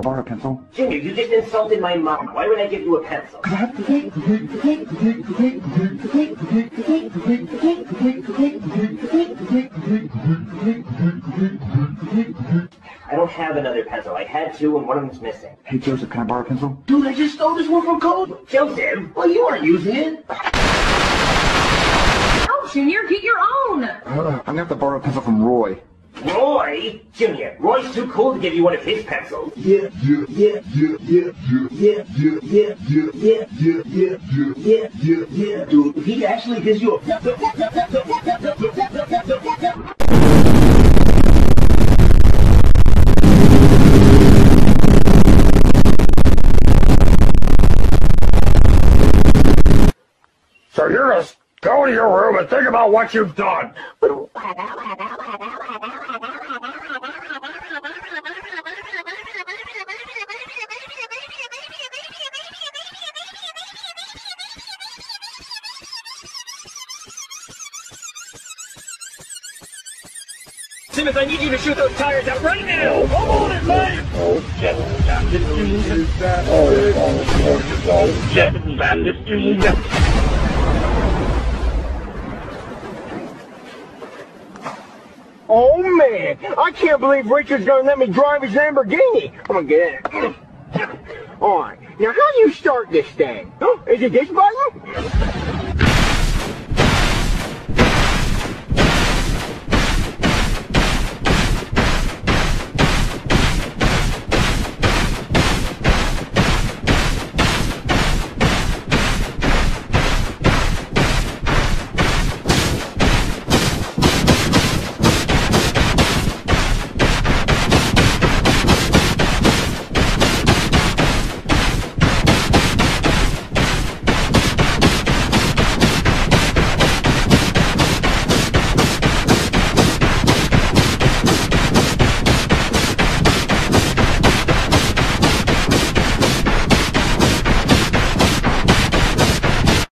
Borrow a pencil. Junior, you just insulted my mom. Why would I give you a pencil? I don't have another pencil. I had two and one of them's missing. Hey Joseph, can I borrow a pencil? Dude, I just stole this one from Cole. Joseph, well, you aren't using it. Oh, Junior, get your own. Uh, I'm gonna have to borrow a pencil from Roy. Roy? Junior, Roy's too cool to give you one of his pencils. Yeah, yeah, yeah, yeah, yeah, yeah, yeah, yeah, yeah, yeah, yeah, yeah, yeah, yeah, yeah, yeah, dude. If he actually gives you a So you're gonna go to your room and think about what you've done. Simmons, I need you to shoot those tires out right now. Come on it, mate. Oh man, I can't believe Richard's gonna let me drive his Lamborghini. I'm gonna get in. Alright, now how do you start this thing? Is it this button?